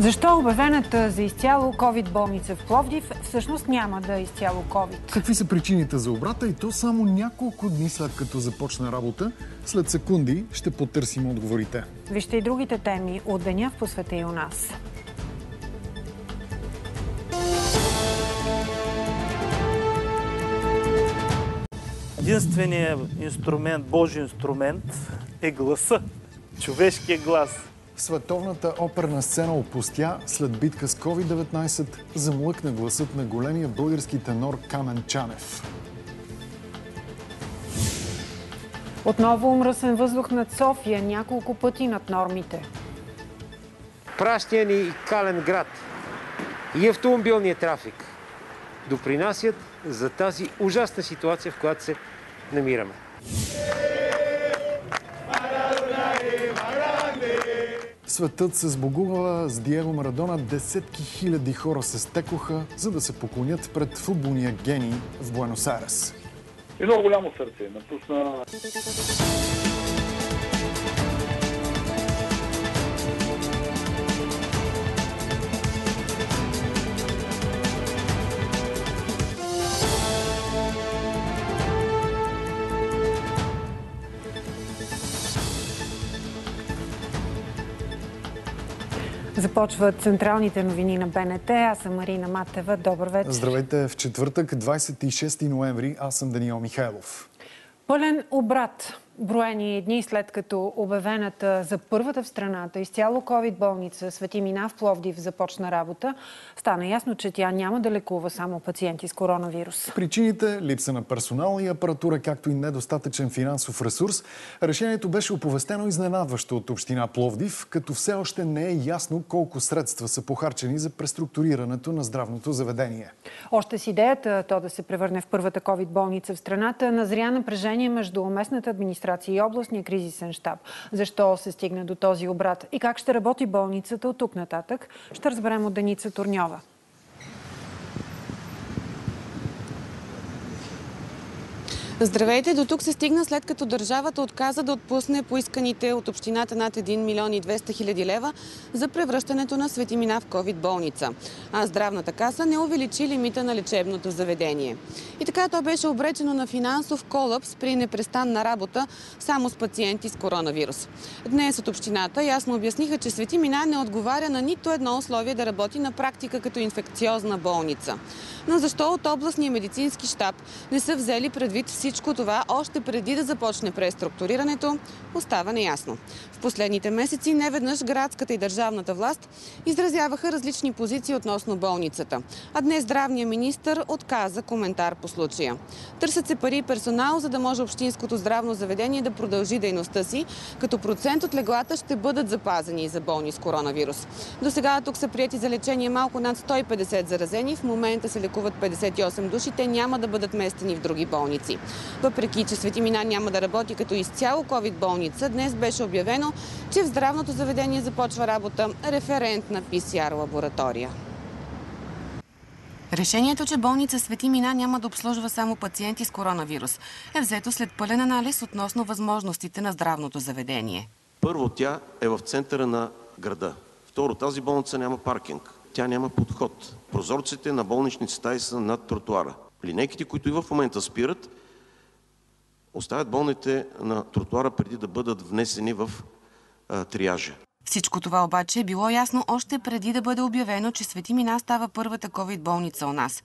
Защо обявената за изцяло COVID болница в Пловдив всъщност няма да е изцяло COVID? Какви са причините за обрата и то само няколко дни след като започна работа? След секунди ще потърсим отговорите. Вижте и другите теми от деня в посвета и у нас. Единственият инструмент, Божий инструмент е гласа, човешкия глас. Световната оперна сцена опустя след битка с COVID-19 замлъкна гласът на големия български тенор Камен Чанев. Отново мръсен въздух над София, няколко пъти над нормите. Прашния ни кален град и автомобилния трафик допринасят за тази ужасна ситуация, в която се намираме. Светът се сбогува с Диего Марадона. Десетки хиляди хора се стекоха, за да се поклонят пред футболния гений в Буенос Айрес. И много голямо сърце. Напусна Започват централните новини на БНТ. Аз съм Марина Матева. Добър вечер. Здравейте в четвъртък, 26 ноември. Аз съм Даниел Михайлов. Пълен обрат. Броени дни след като обявената за първата в страната изцяло COVID болница Свети Мина в Пловдив започна работа, стана ясно, че тя няма да лекува само пациенти с коронавирус. Причините – липса на персонал и апаратура, както и недостатъчен финансов ресурс. Решението беше оповестено изненадващо от община Пловдив, като все още не е ясно колко средства са похарчени за преструктурирането на здравното заведение. Още с идеята то да се превърне в първата COVID болница в страната, назря напрежение между местната администрация и областния кризисен штаб. Защо се стигна до този обрат и как ще работи болницата от тук нататък, ще разберем от Деница Турньова. Здравейте! До тук се стигна след като държавата отказа да отпусне поисканите от общината над 1 милион и 200 хиляди лева за превръщането на Светимина в COVID болница. А здравната каса не увеличи лимита на лечебното заведение. И така то беше обречено на финансов колапс при непрестанна работа само с пациенти с коронавирус. Днес от общината ясно обясниха, че Светимина не отговаря на нито едно условие да работи на практика като инфекциозна болница. Но защо от областния медицински штаб не са взели предвид всичко това още преди да започне преструктурирането, остава неясно. В последните месеци неведнъж градската и държавната власт изразяваха различни позиции относно болницата. А днес здравният министр отказа коментар по случая. Търсят се пари и персонал, за да може общинското здравно заведение да продължи дейността си, като процент от леглата ще бъдат запазени за болни с коронавирус. До сега тук са прияти за лечение малко над 150 заразени. В момента се лекуват 58 души. Те няма да бъдат местени в други болници. Въпреки, че Светимина няма да работи като изцяло COVID болница, днес беше обявено, че в здравното заведение започва работа референтна PCR лаборатория. Решението, че болница Свети Мина няма да обслужва само пациенти с коронавирус, е взето след пълен анализ относно възможностите на здравното заведение. Първо, тя е в центъра на града. Второ, тази болница няма паркинг. Тя няма подход. Прозорците на болничните стаи са над тротуара. Линейките, които и в момента спират, оставят болните на тротуара преди да бъдат внесени в а, триажа. Всичко това обаче е било ясно още преди да бъде обявено, че Свети Мина става първата COVID болница у нас.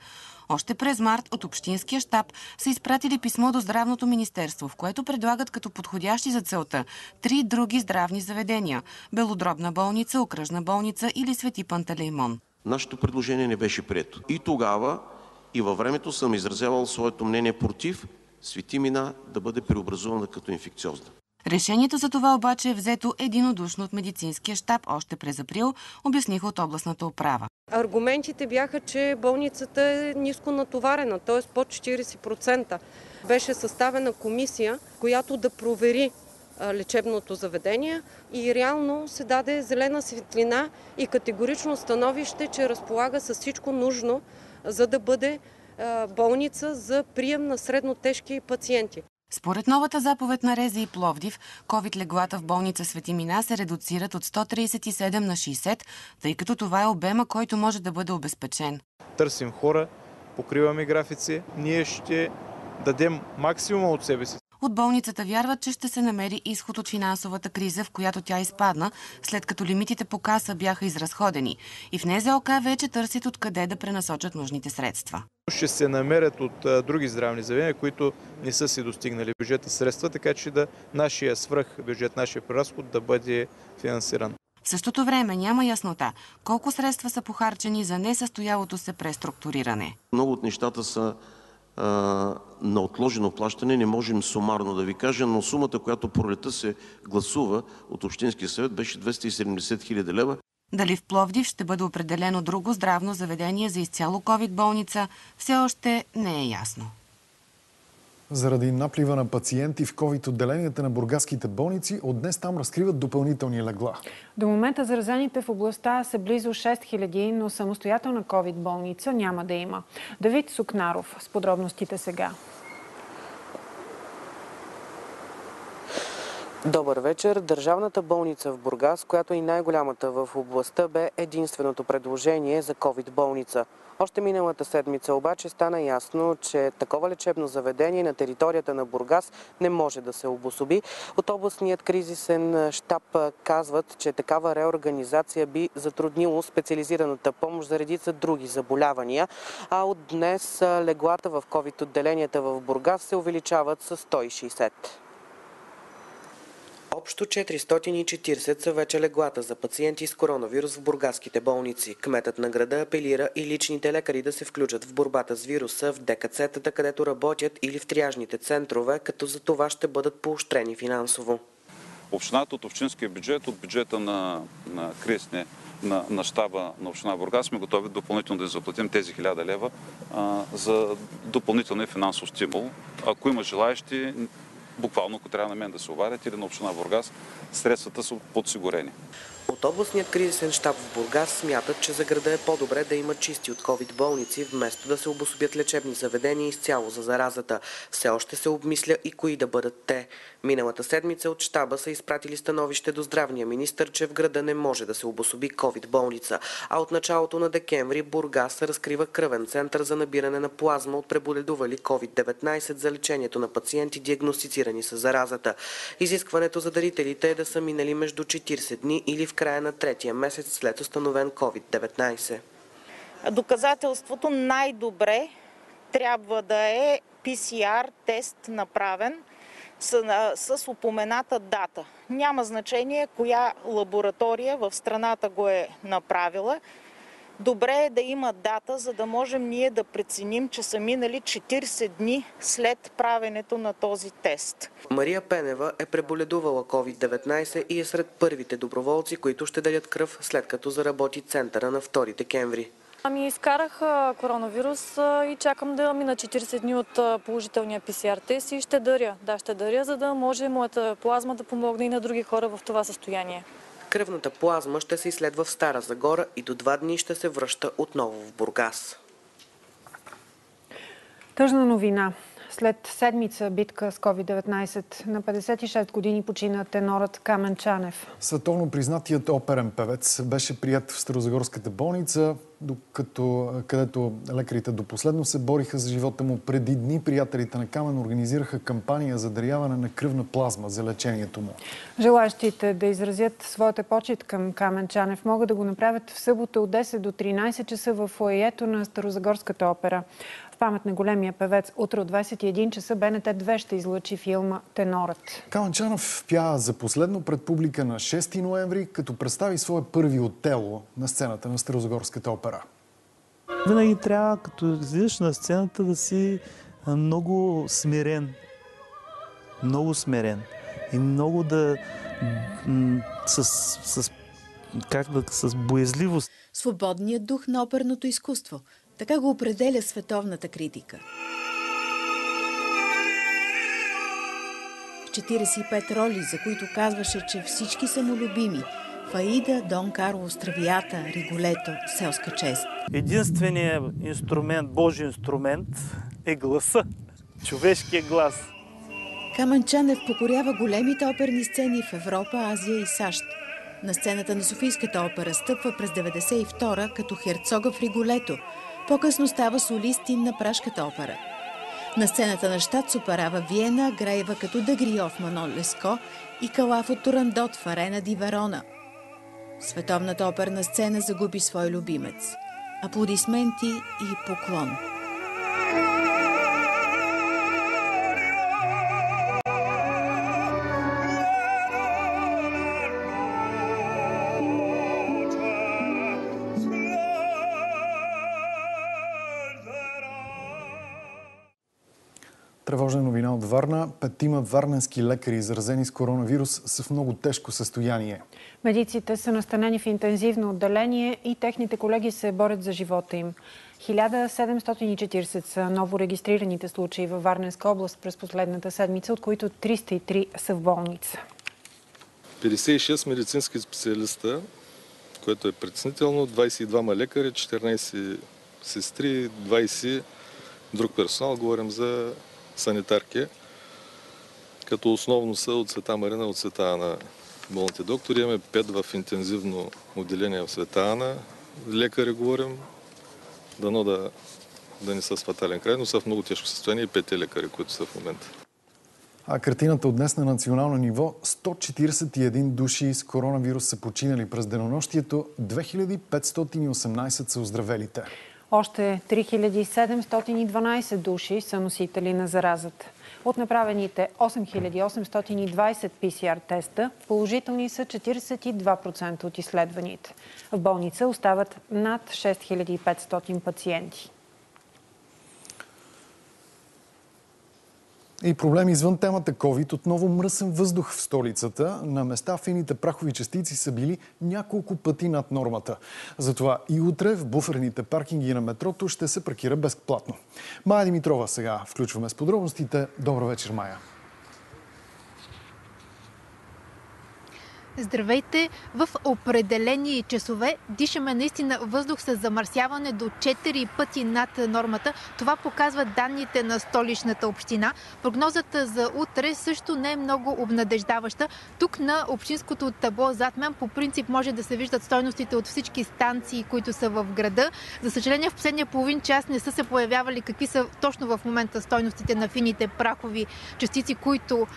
Още през март от Общинския щаб са изпратили писмо до Здравното министерство, в което предлагат като подходящи за целта три други здравни заведения – Белодробна болница, Окръжна болница или Свети Пантелеймон. Нашето предложение не беше прието. И тогава, и във времето съм изразявал своето мнение против Свети Мина да бъде преобразувана като инфекциозна. Решението за това обаче е взето единодушно от медицинския щаб още през април, обясниха от областната управа. Аргументите бяха, че болницата е ниско натоварена, т.е. под 40%. Беше съставена комисия, която да провери лечебното заведение и реално се даде зелена светлина и категорично становище, че разполага с всичко нужно, за да бъде болница за прием на средно тежки пациенти. Според новата заповед на Рези и Пловдив, COVID леглата в болница Свети Мина се редуцират от 137 на 60, тъй като това е обема, който може да бъде обезпечен. Търсим хора, покриваме графици. Ние ще дадем максимума от себе си. От болницата вярват, че ще се намери изход от финансовата криза, в която тя изпадна, след като лимитите по каса бяха изразходени. И в НЗОК вече търсят откъде да пренасочат нужните средства. Ще се намерят от а, други здравни заведения, които не са си достигнали бюджета средства, така че да нашия свръх бюджет, нашия преразход да бъде финансиран. В същото време няма яснота колко средства са похарчени за несъстоялото се преструктуриране. Много от нещата са на отложено плащане. Не можем сумарно да ви кажа, но сумата, която пролета се гласува от Общинския съвет, беше 270 хиляди лева. Дали в Пловдив ще бъде определено друго здравно заведение за изцяло COVID болница, все още не е ясно. Заради наплива на пациенти в COVID отделенията на бургаските болници, от днес там разкриват допълнителни легла. До момента заразените в областта са близо 6000, но самостоятелна COVID болница няма да има. Давид Сукнаров с подробностите сега. Добър вечер. Държавната болница в Бургас, която е и най-голямата в областта, бе единственото предложение за COVID болница. Още миналата седмица обаче стана ясно, че такова лечебно заведение на територията на Бургас не може да се обособи. От областният кризисен штаб казват, че такава реорганизация би затруднило специализираната помощ за редица други заболявания, а от днес леглата в COVID отделенията в Бургас се увеличават с 160. Общо 440 са вече леглата за пациенти с коронавирус в бургаските болници. Кметът на града апелира и личните лекари да се включат в борбата с вируса в ДКЦ-тата, където работят или в триажните центрове, като за това ще бъдат поощрени финансово. Общината от общинския бюджет, от бюджета на, на кресне на, на щаба на община Бургас сме готови допълнително да заплатим тези 1000 лева а, за допълнителния финансов стимул. Ако има желаящи, буквално, ако трябва на мен да се обадят или на община Бургас, средствата са подсигурени. Областният кризисен щаб в Бургас смятат, че за града е по-добре да има чисти от COVID болници, вместо да се обособят лечебни заведения изцяло за заразата. Все още се обмисля и кои да бъдат те. Миналата седмица от щаба са изпратили становище до здравния министр, че в града не може да се обособи COVID болница. А от началото на декември Бургас разкрива кръвен център за набиране на плазма от преболедували COVID-19 за лечението на пациенти, диагностицирани с заразата. Изискването за дарителите е да са минали между 40 дни или в края на третия месец след установен COVID-19. Доказателството най-добре трябва да е PCR тест направен с, с упомената дата. Няма значение коя лаборатория в страната го е направила. Добре е да има дата, за да можем ние да преценим, че са минали 40 дни след правенето на този тест. Мария Пенева е преболедувала COVID-19 и е сред първите доброволци, които ще дарят кръв след като заработи центъра на 2 декември. Ами изкарах коронавирус и чакам да мина 40 дни от положителния PCR тест и ще даря. Да, ще даря, за да може моята плазма да помогне и на други хора в това състояние. Кръвната плазма ще се изследва в Стара Загора и до два дни ще се връща отново в Бургас. Тъжна новина. След седмица битка с COVID-19 на 56 години почина тенорът Камен Чанев. Световно признатият оперен певец беше прият в Старозагорската болница, докато, където лекарите до последно се бориха за живота му. Преди дни приятелите на Камен организираха кампания за даряване на кръвна плазма за лечението му. Желаящите да изразят своята почет към Камен Чанев могат да го направят в събота от 10 до 13 часа в фоието на Старозагорската опера. Памет на големия певец утре от 21 часа БНТ 2 ще излъчи филма Тенорът. Каменчанов пя за последно пред публика на 6 ноември, като представи своя първи отело на сцената на Старозагорската опера. Винаги трябва, като излизаш на сцената, да си много смирен. Много смирен. И много да... с, с, как да, с боязливост. Свободният дух на оперното изкуство – така го определя световната критика. В 45 роли, за които казваше, че всички са му любими. Фаида, Дон Карло, Стравията, Риголето, Селска чест. Единственият инструмент, Божий инструмент е гласа. Човешкия глас. Камен Чанев покорява големите оперни сцени в Европа, Азия и САЩ. На сцената на Софийската опера стъпва през 92 като Херцога в Риголето. По-късно става солистин на Пражката опера. На сцената на Штат операва Виена Грейва като Дагрио в Манон Леско и Калаф от Турандот в Арена Ди Верона. Световната оперна сцена загуби свой любимец. Аплодисменти и поклон. Варна. Петима варненски лекари, заразени с коронавирус, са в много тежко състояние. Медиците са настанени в интензивно отделение и техните колеги се борят за живота им. 1740 са новорегистрираните случаи във Варненска област през последната седмица, от които 303 са в болница. 56 медицински специалиста, което е притеснително, 22 лекари, 14 сестри, 20 друг персонал. Говорим за санитарки, като основно са от Света Марина, от Света Ана болните доктори. Имаме 5 в интензивно отделение в Света Ана. Лекари говорим, дано да, да не са с фатален край, но са в много тежко състояние и пете лекари, които са в момента. А картината от днес на национално ниво 141 души с коронавирус са починали през денонощието, 2518 са оздравелите. Още 3712 души са носители на заразата. От направените 8820 ПСР теста, положителни са 42% от изследваните. В болница остават над 6500 пациенти. И проблеми извън темата COVID. Отново мръсен въздух в столицата. На места фините прахови частици са били няколко пъти над нормата. Затова и утре в буферните паркинги на метрото ще се паркира безплатно. Майя Димитрова сега включваме с подробностите. Добър вечер, Майя. Здравейте! В определени часове дишаме наистина въздух с замърсяване до 4 пъти над нормата. Това показват данните на столичната община. Прогнозата за утре също не е много обнадеждаваща. Тук на общинското табло зад мен по принцип може да се виждат стойностите от всички станции, които са в града. За съжаление в последния половин час не са се появявали какви са точно в момента стойностите на фините прахови частици, които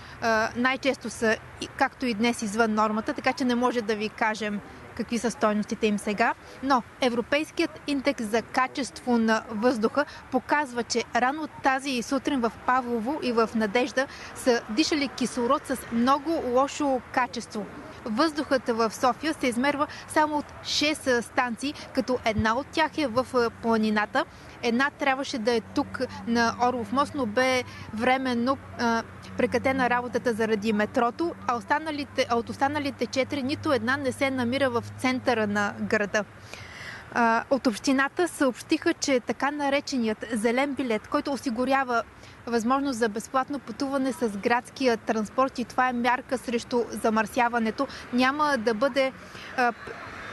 най-често са, както и днес, извън нормата така че не може да ви кажем какви са стойностите им сега. Но Европейският индекс за качество на въздуха показва, че рано тази сутрин в Павлово и в Надежда са дишали кислород с много лошо качество. Въздухът в София се измерва само от 6 станции, като една от тях е в планината. Една трябваше да е тук на Орлов мост, но бе временно а, прекратена работата заради метрото, а, останалите, а от останалите четири нито една не се намира в центъра на града. От общината съобщиха, че така нареченият зелен билет, който осигурява възможност за безплатно пътуване с градския транспорт и това е мярка срещу замърсяването, няма да бъде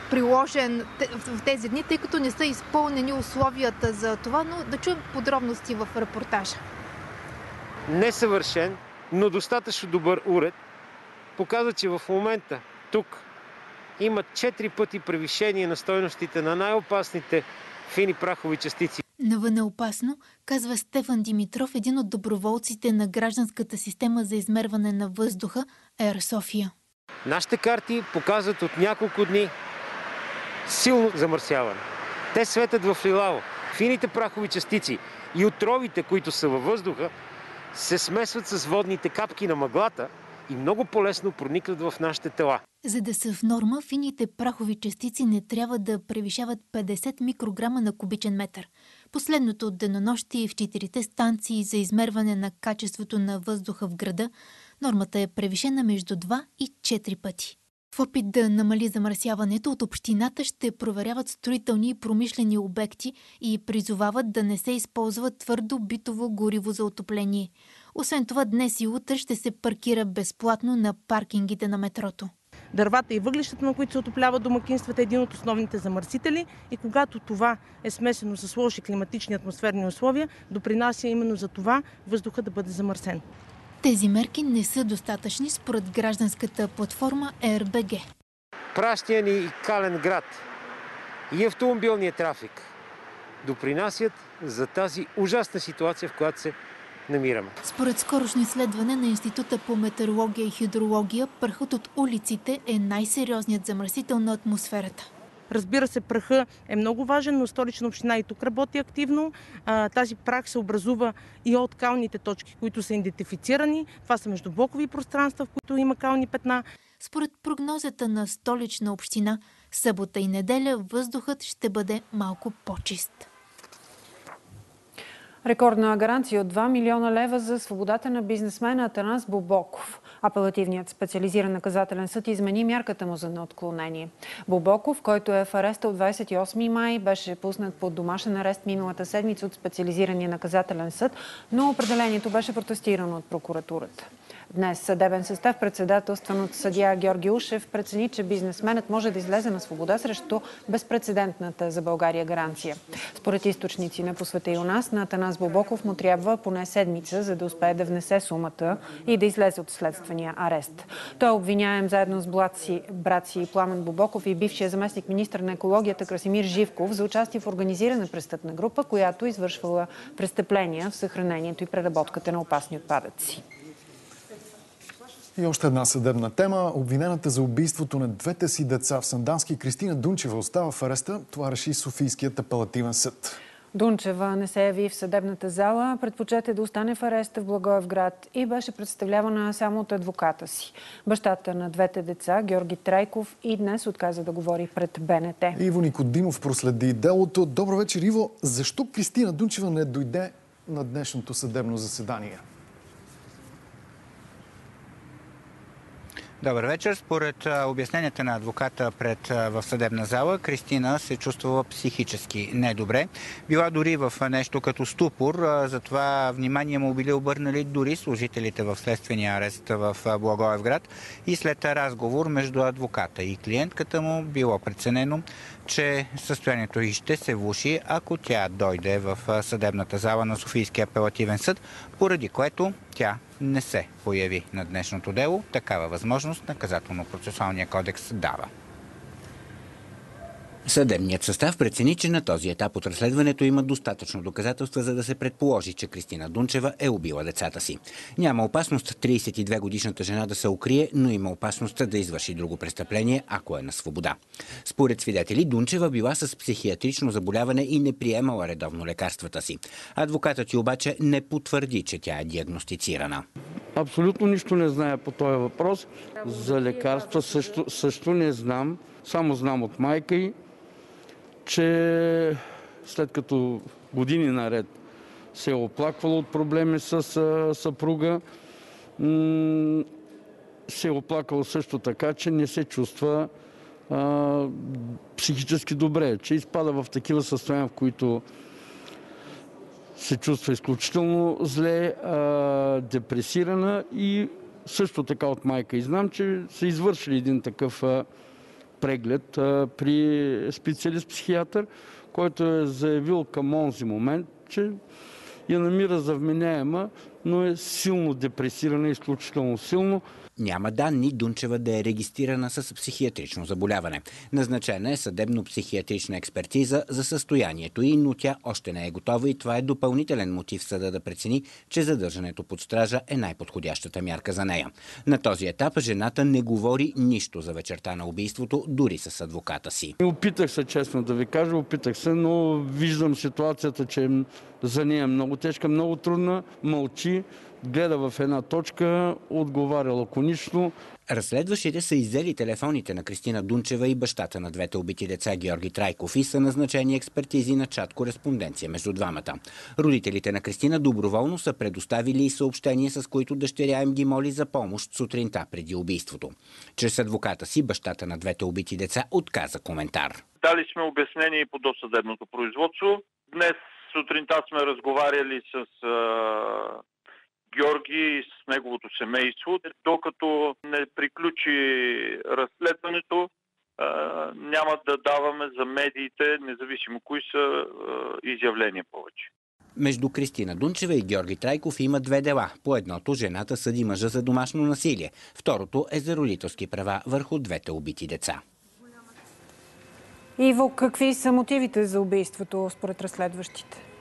приложен в тези дни, тъй като не са изпълнени условията за това, но да чуем подробности в репортажа. Несъвършен, но достатъчно добър уред показва, че в момента тук има 4 пъти превишение на стойностите на най-опасните фини прахови частици. Навън е опасно, казва Стефан Димитров, един от доброволците на гражданската система за измерване на въздуха Air София. Нашите карти показват от няколко дни силно замърсяване. Те светят в лилаво. Фините прахови частици и отровите, които са във въздуха, се смесват с водните капки на мъглата и много по-лесно проникват в нашите тела. За да са в норма, фините прахови частици не трябва да превишават 50 микрограма на кубичен метър. Последното от денонощи в четирите станции за измерване на качеството на въздуха в града, нормата е превишена между 2 и 4 пъти. В опит да намали замърсяването от общината ще проверяват строителни и промишлени обекти и призовават да не се използва твърдо битово гориво за отопление. Освен това, днес и утре ще се паркира безплатно на паркингите на метрото. Дървата и въглищата, на които се отопляват домакинствата, е един от основните замърсители и когато това е смесено с лоши климатични атмосферни условия, допринася именно за това въздуха да бъде замърсен. Тези мерки не са достатъчни според гражданската платформа RBG. Пращия ни и Кален град и автомобилния трафик допринасят за тази ужасна ситуация, в която се намираме. Според скорошно изследване на Института по метеорология и хидрология, прахът от улиците е най-сериозният замърсител на атмосферата. Разбира се, праха е много важен, но столична община и тук работи активно. Тази прах се образува и от калните точки, които са идентифицирани. Това са междублокови пространства, в които има кални петна. Според прогнозата на столична община, събота и неделя въздухът ще бъде малко по-чист. Рекордна гаранция от 2 милиона лева за свободата на бизнесмена Атанас Бобоков. Апелативният специализиран наказателен съд измени мярката му за неотклонение. Бобоков, който е в ареста от 28 май, беше пуснат под домашен арест миналата седмица от специализирания наказателен съд, но определението беше протестирано от прокуратурата. Днес съдебен състав, председателстван от съдия Георги Ушев, прецени, че бизнесменът може да излезе на свобода срещу безпредседентната за България гаранция. Според източници на посвета и у нас, на Атанас Бобоков му трябва поне седмица, за да успее да внесе сумата и да излезе от следствения арест. Той обвиняем заедно с брат си, брат си Пламен Бобоков и бившия заместник министр на екологията Красимир Живков за участие в организирана престъпна група, която извършвала престъпления в съхранението и преработката на опасни отпадъци. И още една съдебна тема. Обвинената за убийството на двете си деца в Сандански Кристина Дунчева остава в ареста. Това реши Софийският апелативен съд. Дунчева не се яви в съдебната зала, предпочете да остане в ареста в Благоевград и беше представлявана само от адвоката си. Бащата на двете деца, Георги Трайков, и днес отказа да говори пред БНТ. Иво Никодимов проследи делото. Добро вечер, Иво. Защо Кристина Дунчева не дойде на днешното съдебно заседание? Добър вечер. Според обясненията на адвоката пред, в съдебна зала, Кристина се чувствала психически недобре. Била дори в нещо като ступор, затова внимание му били обърнали дори служителите в следствения арест в Благоевград и след разговор между адвоката и клиентката му било преценено, че състоянието й ще се влуши, ако тя дойде в съдебната зала на Софийския апелативен съд, поради което тя не се появи на днешното дело. Такава възможност наказателно-процесуалния кодекс дава. Съдебният състав прецени, че на този етап от разследването има достатъчно доказателства, за да се предположи, че Кристина Дунчева е убила децата си. Няма опасност 32 годишната жена да се укрие, но има опасност да извърши друго престъпление, ако е на свобода. Според свидетели, Дунчева била с психиатрично заболяване и не приемала редовно лекарствата си. Адвокатът ти обаче не потвърди, че тя е диагностицирана. Абсолютно нищо не знае по този въпрос. За лекарства също, също не знам. Само знам от майка й, че след като години наред се е оплаквала от проблеми с съпруга, се е оплакала също така, че не се чувства психически добре, че изпада в такива състояния, в които се чувства изключително зле, депресирана и също така от майка. И знам, че са извършили един такъв а, преглед а, при специалист-психиатър, който е заявил към онзи момент, че я намира за вменяема, но е силно депресирана, изключително силно. Няма данни Дунчева да е регистрирана с психиатрично заболяване. Назначена е съдебно-психиатрична експертиза за състоянието й, но тя още не е готова и това е допълнителен мотив съда да прецени, че задържането под стража е най-подходящата мярка за нея. На този етап жената не говори нищо за вечерта на убийството, дори с адвоката си. Опитах се, честно да ви кажа, опитах се, но виждам ситуацията, че за нея е много тежка, много трудна, мълчи, гледа в една точка, отговаря лаконично. Разследващите са иззели телефоните на Кристина Дунчева и бащата на двете убити деца Георги Трайков и са назначени експертизи на чат кореспонденция между двамата. Родителите на Кристина доброволно са предоставили и съобщения, с които дъщеря им ги моли за помощ сутринта преди убийството. Чрез адвоката си бащата на двете убити деца отказа коментар. Дали сме обяснение и по досъдебното производство. Днес сутринта сме разговаряли с Георги и с неговото семейство. Докато не приключи разследването, няма да даваме за медиите, независимо кои са, изявления повече. Между Кристина Дунчева и Георги Трайков има две дела. По едното жената съди мъжа за домашно насилие. Второто е за родителски права върху двете убити деца. Иво, какви са мотивите за убийството според разследващите?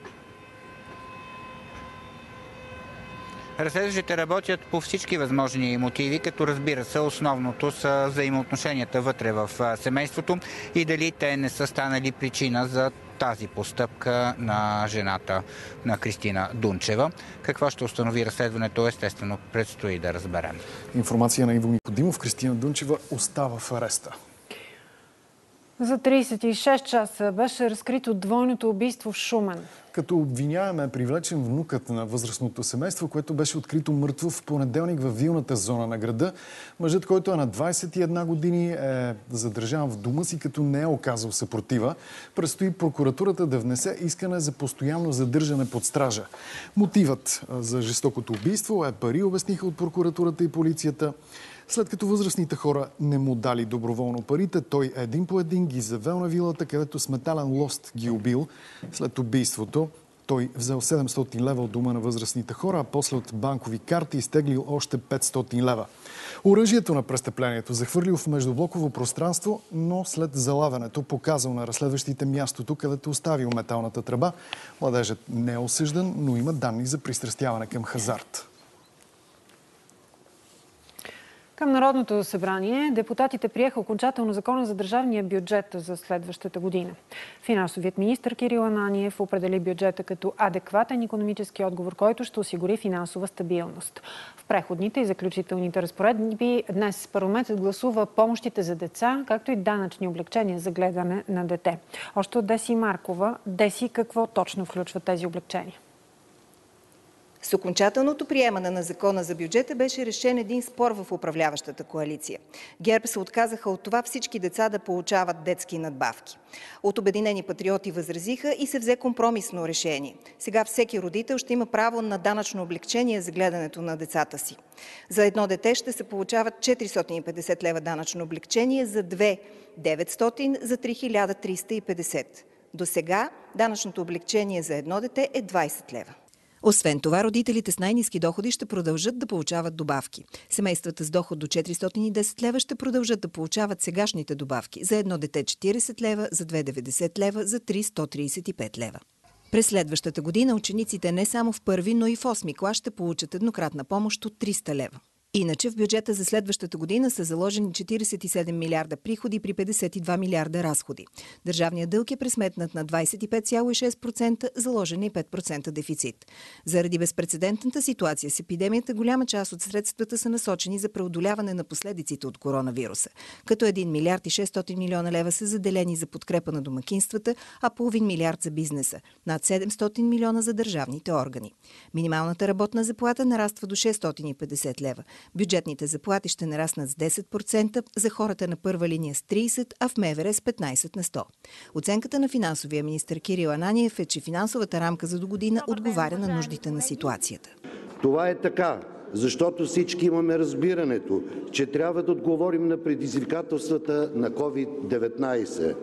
Разследващите работят по всички възможни мотиви, като разбира се, основното са взаимоотношенията вътре в семейството и дали те не са станали причина за тази постъпка на жената на Кристина Дунчева. Какво ще установи разследването, естествено, предстои да разберем. Информация на Иво Никодимов. Кристина Дунчева остава в ареста. За 36 часа беше разкрито двойното убийство в Шумен. Като обвиняеме е привлечен внукът на възрастното семейство, което беше открито мъртво в понеделник в вилната зона на града. Мъжът, който е на 21 години, е задържан в дома си, като не е оказал съпротива. Предстои прокуратурата да внесе искане за постоянно задържане под стража. Мотивът за жестокото убийство е пари, обясниха от прокуратурата и полицията. След като възрастните хора не му дали доброволно парите, той един по един ги завел на вилата, където с метален лост ги убил. След убийството той взел 700 лева от дома на възрастните хора, а после от банкови карти изтеглил още 500 лева. Оръжието на престъплението захвърлил в междублоково пространство, но след залавянето показал на разследващите мястото, където оставил металната тръба. Младежът не е осъждан, но има данни за пристрастяване към хазарт. Към Народното събрание депутатите приеха окончателно закона за държавния бюджет за следващата година. Финансовият министр Кирил Ананиев определи бюджета като адекватен економически отговор, който ще осигури финансова стабилност. В преходните и заключителните разпоредби днес парламентът гласува помощите за деца, както и данъчни облегчения за гледане на дете. Още от Деси Маркова. Деси, какво точно включват тези облегчения? С окончателното приемане на закона за бюджета беше решен един спор в управляващата коалиция. ГЕРБ се отказаха от това всички деца да получават детски надбавки. От Обединени патриоти възразиха и се взе компромисно решение. Сега всеки родител ще има право на данъчно облегчение за гледането на децата си. За едно дете ще се получават 450 лева данъчно облегчение, за две – 900, за 3350. До сега данъчното облегчение за едно дете е 20 лева. Освен това, родителите с най-низки доходи ще продължат да получават добавки. Семействата с доход до 410 лева ще продължат да получават сегашните добавки. За едно дете 40 лева, за 290 лева, за 335 лева. През следващата година учениците не само в първи, но и в осми клас ще получат еднократна помощ от 300 лева. Иначе в бюджета за следващата година са заложени 47 милиарда приходи при 52 милиарда разходи. Държавният дълг е пресметнат на 25,6%, заложен и 5% дефицит. Заради безпредседентната ситуация с епидемията, голяма част от средствата са насочени за преодоляване на последиците от коронавируса. Като 1 милиард и 600 милиона лева са заделени за подкрепа на домакинствата, а половин милиард за бизнеса. Над 700 милиона за държавните органи. Минималната работна заплата нараства до 650 лева. Бюджетните заплати ще нараснат с 10%, за хората на първа линия с 30%, а в МВР с 15 на 100. Оценката на финансовия министр Кирил Ананиев е, че финансовата рамка за до година отговаря на нуждите на ситуацията. Това е така, защото всички имаме разбирането, че трябва да отговорим на предизвикателствата на COVID-19.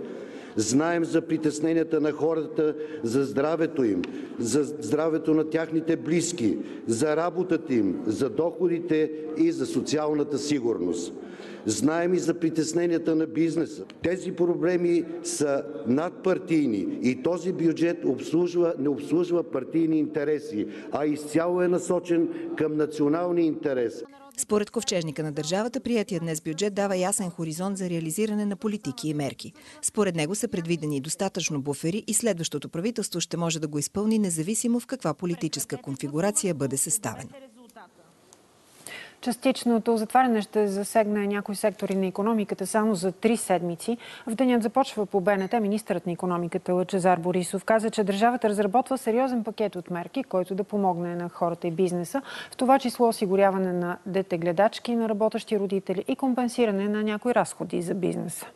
Знаем за притесненията на хората за здравето им, за здравето на тяхните близки, за работата им, за доходите и за социалната сигурност. Знаем и за притесненията на бизнеса. Тези проблеми са надпартийни и този бюджет обслужва, не обслужва партийни интереси, а изцяло е насочен към националния интерес. Според ковчежника на държавата, приятия днес бюджет дава ясен хоризонт за реализиране на политики и мерки. Според него са предвидени достатъчно буфери и следващото правителство ще може да го изпълни независимо в каква политическа конфигурация бъде съставено. Частичното затваряне ще засегне някои сектори на економиката само за три седмици. В денят започва по БНТ. Министърът на економиката Лъчезар Борисов каза, че държавата разработва сериозен пакет от мерки, който да помогне на хората и бизнеса, в това число осигуряване на детегледачки на работещи родители и компенсиране на някои разходи за бизнеса.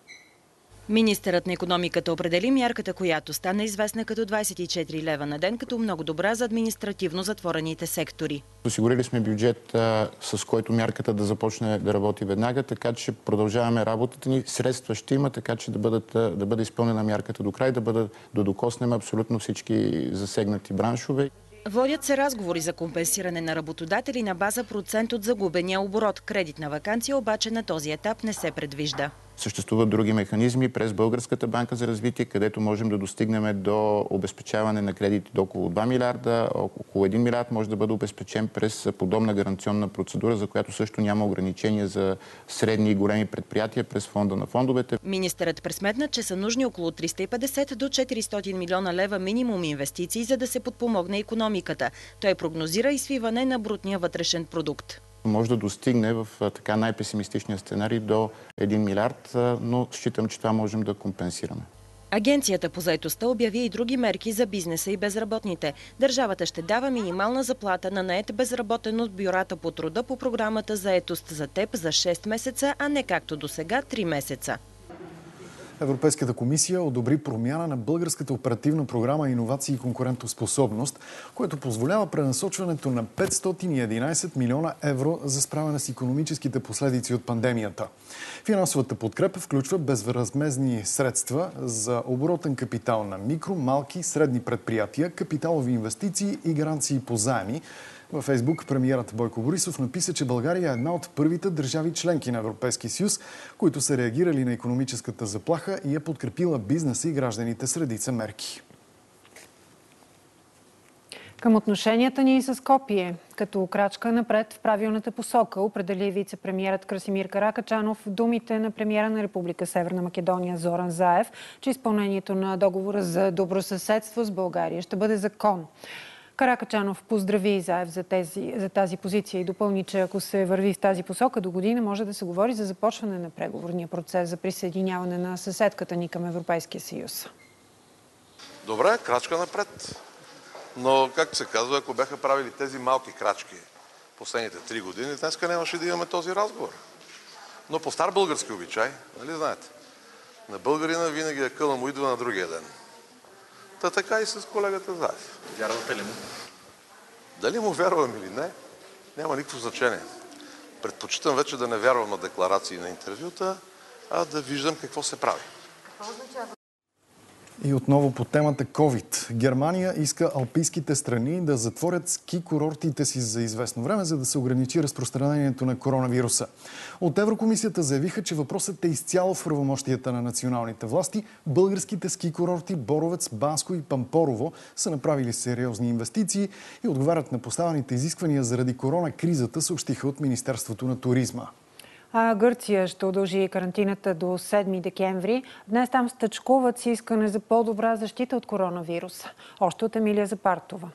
Министърът на економиката определи мярката, която стана известна като 24 лева на ден, като много добра за административно затворените сектори. Осигурили сме бюджет, а, с който мярката да започне да работи веднага, така че продължаваме работата ни. Средства ще има, така че да, бъдат, да бъде изпълнена мярката до край, да, бъдат, да докоснем абсолютно всички засегнати браншове. Водят се разговори за компенсиране на работодатели на база процент от загубения оборот. Кредитна вакансия обаче на този етап не се предвижда. Съществуват други механизми през Българската банка за развитие, където можем да достигнем до обезпечаване на кредити до около 2 милиарда. Около 1 милиард може да бъде обезпечен през подобна гаранционна процедура, за която също няма ограничения за средни и големи предприятия през фонда на фондовете. Министърът пресметна, че са нужни около 350 до 400 милиона лева минимум инвестиции, за да се подпомогне економиката. Той прогнозира и свиване на брутния вътрешен продукт може да достигне в така най-песимистичния сценарий до 1 милиард, но считам, че това можем да компенсираме. Агенцията по заетостта обяви и други мерки за бизнеса и безработните. Държавата ще дава минимална заплата на нает безработен от бюрата по труда по програмата Заетост за теб за 6 месеца, а не както до сега 3 месеца. Европейската комисия одобри промяна на българската оперативна програма Иновации и конкурентоспособност, което позволява пренасочването на 511 милиона евро за справяне с економическите последици от пандемията. Финансовата подкрепа включва безвъзмезни средства за оборотен капитал на микро, малки, средни предприятия, капиталови инвестиции и гаранции по заеми, във Фейсбук премиерът Бойко Борисов написа, че България е една от първите държави членки на Европейския съюз, които са реагирали на економическата заплаха и е подкрепила бизнеса и гражданите с редица мерки. Към отношенията ни с Копие, като крачка напред в правилната посока, определи вице-премьерът Красимир Каракачанов думите на премьера на Република Северна Македония Зоран Заев, че изпълнението на договора за добросъседство с България ще бъде закон. Каракачанов поздрави Заев за, тези, за тази позиция и допълни, че ако се върви в тази посока до година, може да се говори за започване на преговорния процес за присъединяване на съседката ни към Европейския съюз. Добре, крачка напред. Но, както се казва, ако бяха правили тези малки крачки последните три години, днеска нямаше да имаме този разговор. Но по стар български обичай, нали знаете, на българина винаги е къла му идва на другия ден. Та така и с колегата Заев. Вярвате ли му? Дали му вярвам или не, няма никакво значение. Предпочитам вече да не вярвам на декларации на интервюта, а да виждам какво се прави. Какво означава и отново по темата COVID. Германия иска алпийските страни да затворят ски курортите си за известно време, за да се ограничи разпространението на коронавируса. От Еврокомисията заявиха, че въпросът е изцяло в правомощията на националните власти. Българските ски курорти Боровец, Банско и Пампорово са направили сериозни инвестиции и отговарят на поставените изисквания заради корона кризата, съобщиха от Министерството на туризма. А Гърция ще удължи карантината до 7 декември. Днес там стъчкуват с искане за по-добра защита от коронавируса. Още от Емилия Запартова.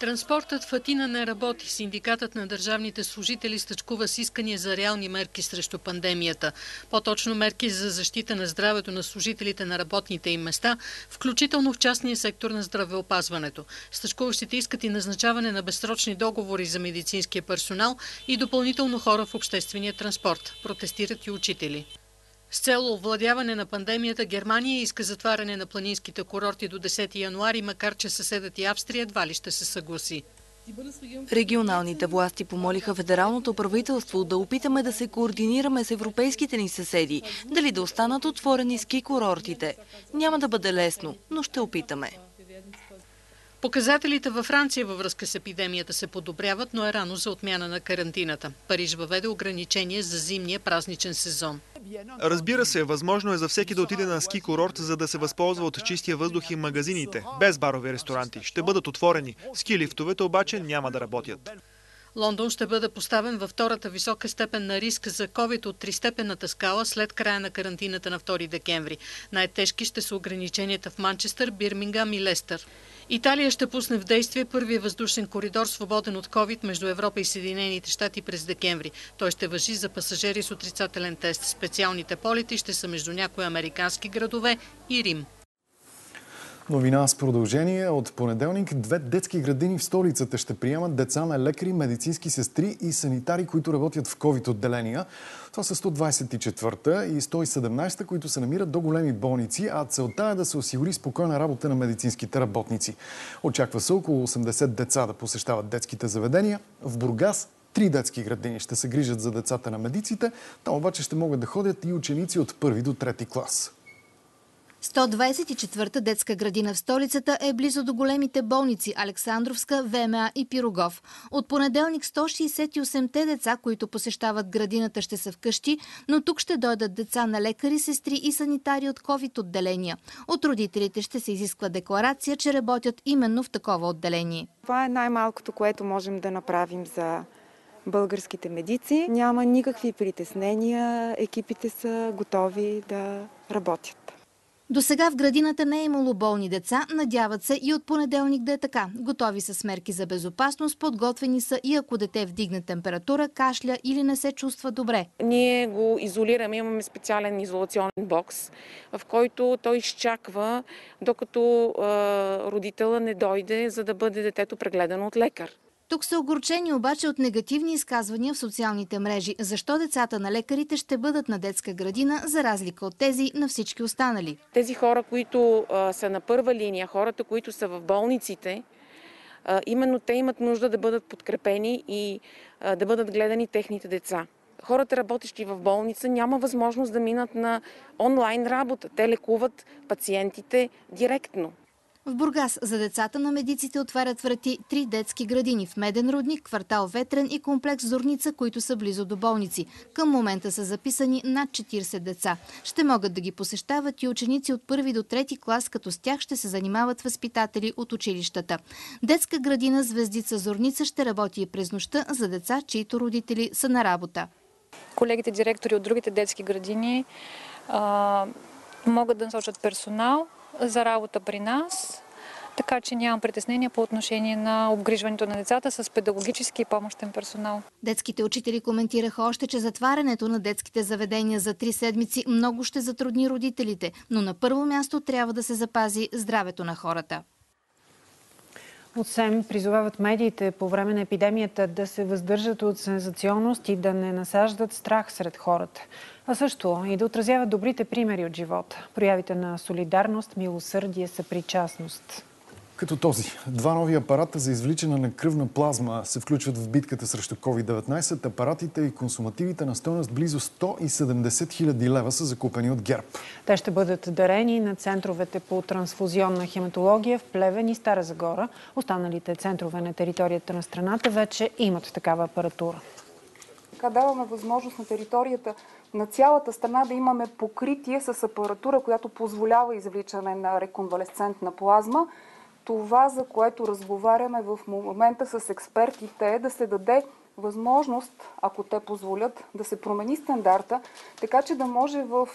Транспортът в Атина не работи. Синдикатът на държавните служители стъчкува с искания за реални мерки срещу пандемията. По-точно мерки за защита на здравето на служителите на работните им места, включително в частния сектор на здравеопазването. Стъчкуващите искат и назначаване на безсрочни договори за медицинския персонал и допълнително хора в обществения транспорт. Протестират и учители. С цел овладяване на пандемията Германия иска затваряне на планинските курорти до 10 януари, макар че съседът и Австрия едва ли ще се съгласи. Регионалните власти помолиха федералното правителство да опитаме да се координираме с европейските ни съседи, дали да останат отворени ски курортите. Няма да бъде лесно, но ще опитаме. Показателите във Франция във връзка с епидемията се подобряват, но е рано за отмяна на карантината. Париж въведе ограничение за зимния празничен сезон. Разбира се, възможно е за всеки да отиде на ски курорт, за да се възползва от чистия въздух и магазините, без барови ресторанти. Ще бъдат отворени. Ски лифтовете обаче няма да работят. Лондон ще бъде поставен във втората висока степен на риск за COVID от тристепенната скала след края на карантината на 2 декември. Най-тежки ще са ограниченията в Манчестър, Бирмингам и Лестър. Италия ще пусне в действие първия въздушен коридор, свободен от COVID между Европа и Съединените щати през декември. Той ще въжи за пасажери с отрицателен тест. Специалните полети ще са между някои американски градове и Рим. Новина с продължение. От понеделник две детски градини в столицата ще приемат деца на лекари, медицински сестри и санитари, които работят в COVID-отделения. Това са 124-та и 117-та, които се намират до големи болници, а целта е да се осигури спокойна работа на медицинските работници. Очаква се около 80 деца да посещават детските заведения. В Бургас Три детски градини ще се грижат за децата на медиците, там обаче ще могат да ходят и ученици от първи до трети клас. 124-та детска градина в столицата е близо до големите болници Александровска, ВМА и Пирогов. От понеделник 168-те деца, които посещават градината, ще са вкъщи, но тук ще дойдат деца на лекари, сестри и санитари от COVID-отделения. От родителите ще се изисква декларация, че работят именно в такова отделение. Това е най-малкото, което можем да направим за българските медици. Няма никакви притеснения, екипите са готови да работят. До сега в градината не е имало болни деца, надяват се и от понеделник да е така. Готови са с мерки за безопасност, подготвени са и ако дете вдигне температура, кашля или не се чувства добре. Ние го изолираме, имаме специален изолационен бокс, в който той изчаква докато родителя не дойде, за да бъде детето прегледано от лекар. Тук са огорчени обаче от негативни изказвания в социалните мрежи. Защо децата на лекарите ще бъдат на детска градина, за разлика от тези на всички останали? Тези хора, които а, са на първа линия, хората, които са в болниците, а, именно те имат нужда да бъдат подкрепени и а, да бъдат гледани техните деца. Хората, работещи в болница, няма възможност да минат на онлайн работа. Те лекуват пациентите директно. В Бургас за децата на медиците отварят врати три детски градини в Меден Рудник, квартал Ветрен и комплекс Зорница, които са близо до болници. Към момента са записани над 40 деца. Ще могат да ги посещават и ученици от първи до трети клас, като с тях ще се занимават възпитатели от училищата. Детска градина Звездица Зорница ще работи и през нощта за деца, чието родители са на работа. Колегите директори от другите детски градини а, могат да насочат персонал за работа при нас, така че нямам притеснения по отношение на обгрижването на децата с педагогически и помощен персонал. Детските учители коментираха още, че затварянето на детските заведения за три седмици много ще затрудни родителите, но на първо място трябва да се запази здравето на хората. От СЕМ призовават медиите по време на епидемията да се въздържат от сензационност и да не насаждат страх сред хората. А също и да отразяват добрите примери от живота. Проявите на солидарност, милосърдие, съпричастност. Като този. Два нови апарата за извличане на кръвна плазма се включват в битката срещу COVID-19. Апаратите и консумативите на стоеност близо 170 хиляди лева са закупени от ГЕРБ. Те ще бъдат дарени на центровете по трансфузионна хематология в Плевен и Стара Загора. Останалите центрове на територията на страната вече имат такава апаратура. Така даваме възможност на територията на цялата страна да имаме покритие с апаратура, която позволява извличане на реконвалесцентна плазма. Това, за което разговаряме в момента с експертите е да се даде възможност, ако те позволят, да се промени стандарта, така че да може в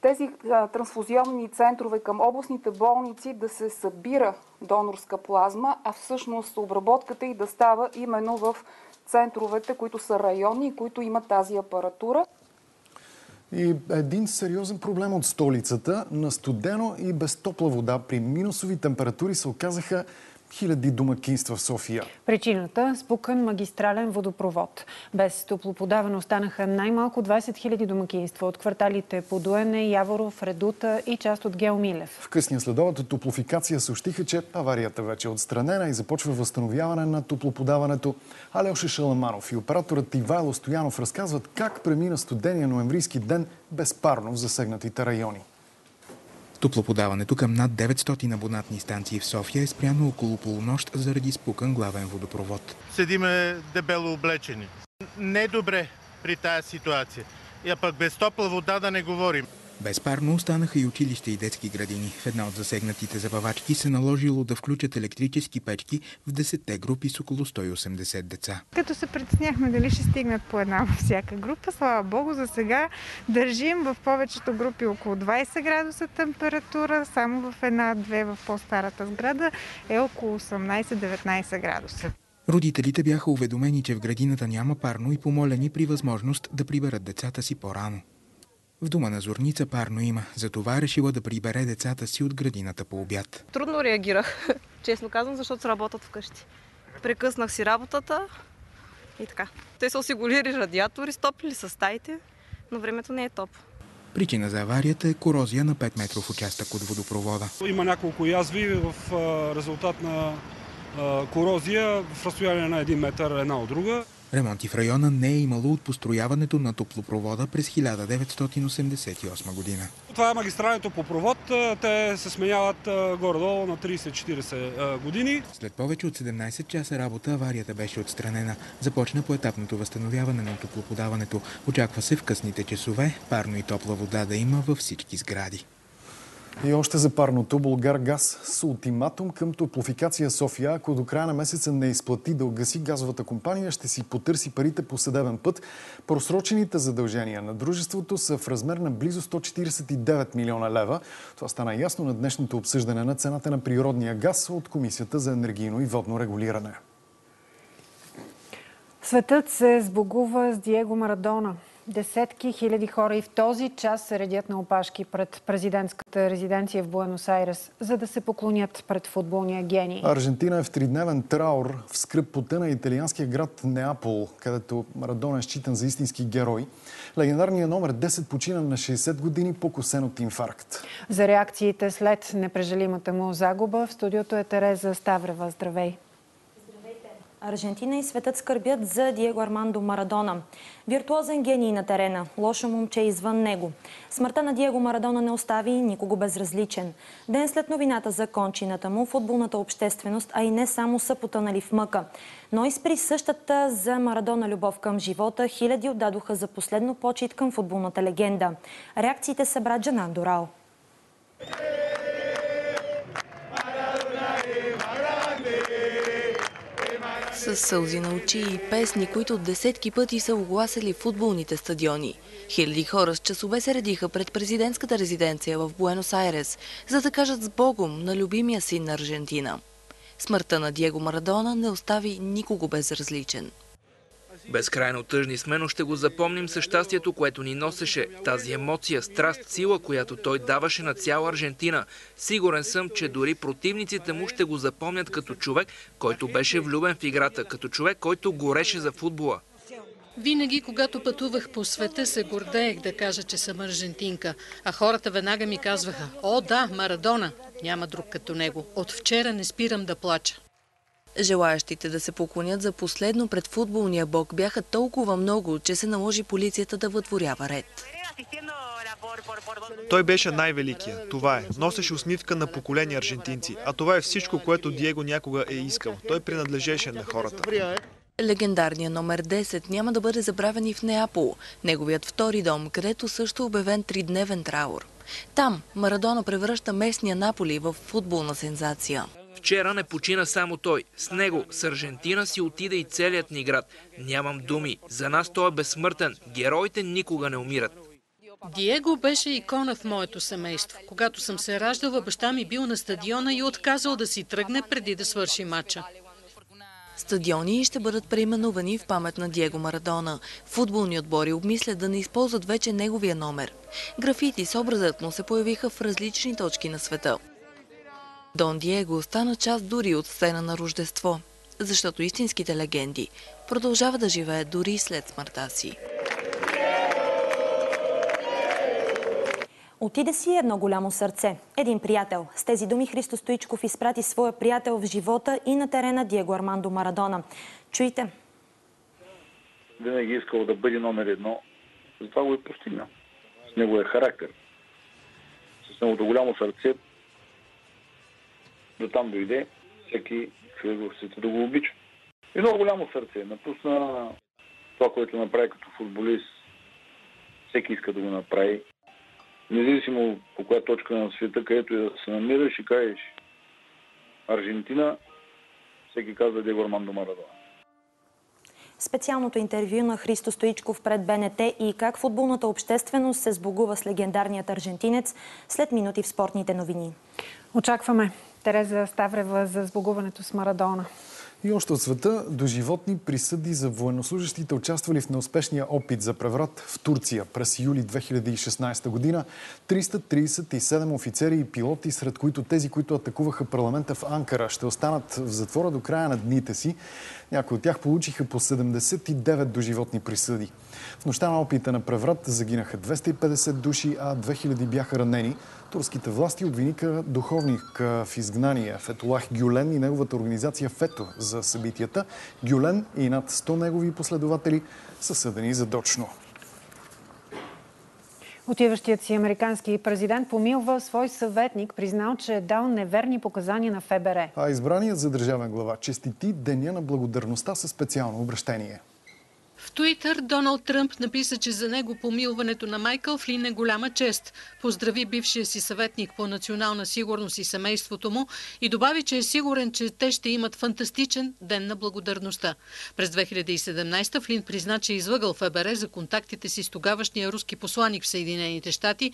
тези трансфузионни центрове към областните болници да се събира донорска плазма, а всъщност обработката и да става именно в центровете, които са районни и които имат тази апаратура. И един сериозен проблем от столицата. На студено и без топла вода при минусови температури се оказаха хиляди домакинства в София. Причината – спукан магистрален водопровод. Без топлоподаване останаха най-малко 20 хиляди домакинства от кварталите Подуене, Яворов, Редута и част от Геомилев. В късния следоват от топлофикация съобщиха, че аварията вече е отстранена и започва възстановяване на топлоподаването. Алеоша Шаламанов и операторът Ивайло Стоянов разказват как премина студения ноемврийски ден безпарно в засегнатите райони. Топлоподаването към над 900 абонатни станции в София е спряно около полунощ заради спукан главен водопровод. Седиме дебело облечени. Не добре при тая ситуация. А пък без топла вода да не говорим. Безпарно останаха и училища и детски градини. В една от засегнатите забавачки се наложило да включат електрически печки в 10-те групи с около 180 деца. Като се притесняхме дали ще стигнат по една във всяка група, слава богу, за сега държим в повечето групи около 20 градуса температура, само в една-две в по-старата сграда е около 18-19 градуса. Родителите бяха уведомени, че в градината няма парно и помолени при възможност да приберат децата си по-рано. В дома на Зорница парно има, затова решила да прибере децата си от градината по обяд. Трудно реагирах, честно казвам, защото работят вкъщи. Прекъснах си работата и така. Те са осигурили радиатори, стопили са стаите, но времето не е топ. Причина за аварията е корозия на 5 метров участък от водопровода. Има няколко язви в резултат на корозия в разстояние на 1 метър една от друга. Ремонти в района не е имало от построяването на топлопровода през 1988 година. Това е магистрален топлопровод. Те се сменяват горе-долу на 30-40 години. След повече от 17 часа работа аварията беше отстранена. Започна поетапното възстановяване на топлоподаването. Очаква се в късните часове парно и топла вода да има във всички сгради. И още за парното Българ Газ с ултиматум към Топлофикация София. Ако до края на месеца не изплати да огаси газовата компания, ще си потърси парите по съдебен път. Просрочените задължения на дружеството са в размер на близо 149 милиона лева. Това стана ясно на днешното обсъждане на цената на природния газ от Комисията за енергийно и водно регулиране. Светът се сбогува с Диего Марадона. Десетки хиляди хора и в този час се редят на опашки пред президентската резиденция в Буенос Айрес, за да се поклонят пред футболния гений. Аржентина е в тридневен траур в скръп пота на италианския град Неапол, където Марадона е считан за истински герой. Легендарният номер 10 почина на 60 години покосен от инфаркт. За реакциите след непрежалимата му загуба в студиото е Тереза Ставрева. Здравей! Аржентина и светът скърбят за Диего Армандо Марадона. Виртуозен гений на терена, лошо момче извън него. Смъртта на Диего Марадона не остави никого безразличен. Ден след новината за кончината му, футболната общественост, а и не само са потънали в мъка. Но и с присъщата за Марадона любов към живота, хиляди отдадоха за последно почет към футболната легенда. Реакциите събра Джанан Дорал. С сълзи на очи и песни, които десетки пъти са огласили футболните стадиони. Хиляди хора с часове се редиха пред президентската резиденция в Буенос Айрес, за да кажат с Богом на любимия син на Аржентина. Смъртта на Диего Марадона не остави никого безразличен. Безкрайно тъжни сме, но ще го запомним с щастието, което ни носеше. Тази емоция, страст, сила, която той даваше на цяла Аржентина. Сигурен съм, че дори противниците му ще го запомнят като човек, който беше влюбен в играта, като човек, който гореше за футбола. Винаги, когато пътувах по света, се гордеех да кажа, че съм аржентинка. А хората веднага ми казваха, о да, Марадона, няма друг като него. От вчера не спирам да плача. Желаящите да се поклонят за последно пред футболния бог бяха толкова много, че се наложи полицията да вътворява ред. Той беше най-великия. Това е. Носеше усмивка на поколения аржентинци. А това е всичко, което Диего някога е искал. Той принадлежеше на хората. Легендарният номер 10 няма да бъде забравен и в Неапол, неговият втори дом, където също е обявен тридневен траур. Там Марадона превръща местния Наполи в футболна сензация. Вчера не почина само той. С него, с Аржентина си отиде и целият ни град. Нямам думи. За нас той е безсмъртен. Героите никога не умират. Диего беше икона в моето семейство. Когато съм се раждала, баща ми бил на стадиона и отказал да си тръгне преди да свърши матча. Стадиони ще бъдат преименувани в памет на Диего Марадона. Футболни отбори обмислят да не използват вече неговия номер. Графити с образът му се появиха в различни точки на света. Дон Диего стана част дори от сцена на Рождество, защото истинските легенди продължават да живеят дори след смъртта си. Отиде си едно голямо сърце. Един приятел. С тези думи Христо Стоичков изпрати своя приятел в живота и на терена Диего Армандо Марадона. Чуйте. Винаги искал да бъде номер едно. Затова го е постигнал. С неговия характер. С неговото голямо сърце до там дойде, всеки човек в света да го обича. И много голямо сърце. Напусна това, което направи като футболист. Всеки иска да го направи. Независимо по коя точка на света, където и да се намираш и кажеш Аржентина, всеки казва Диего Армандо Марадона. Специалното интервю на Христо Стоичков пред БНТ и как футболната общественост се сбогува с легендарният аржентинец след минути в спортните новини. Очакваме Тереза Ставрева за сбогуването с Марадона. И още от света доживотни присъди за военнослужащите, участвали в неуспешния опит за преврат в Турция през юли 2016 година. 337 офицери и пилоти, сред които тези, които атакуваха парламента в Анкара, ще останат в затвора до края на дните си. Някои от тях получиха по 79 доживотни присъди. В нощта на опита на преврат загинаха 250 души, а 2000 бяха ранени. Турските власти обвиниха духовник в изгнание Фетолах Гюлен и неговата организация ФЕТО за събитията. Гюлен и над 100 негови последователи са съдени задочно. Отиващият си американски президент помилва свой съветник, признал, че е дал неверни показания на ФБР. А избраният за държавен глава честити Деня на благодарността със специално обращение. В Туитър Доналд Тръмп написа, че за него помилването на Майкъл Флин е голяма чест. Поздрави бившия си съветник по национална сигурност и семейството му и добави, че е сигурен, че те ще имат фантастичен ден на благодарността. През 2017 Флин призна, че е излъгал ФБР за контактите си с тогавашния руски посланик в Съединените щати,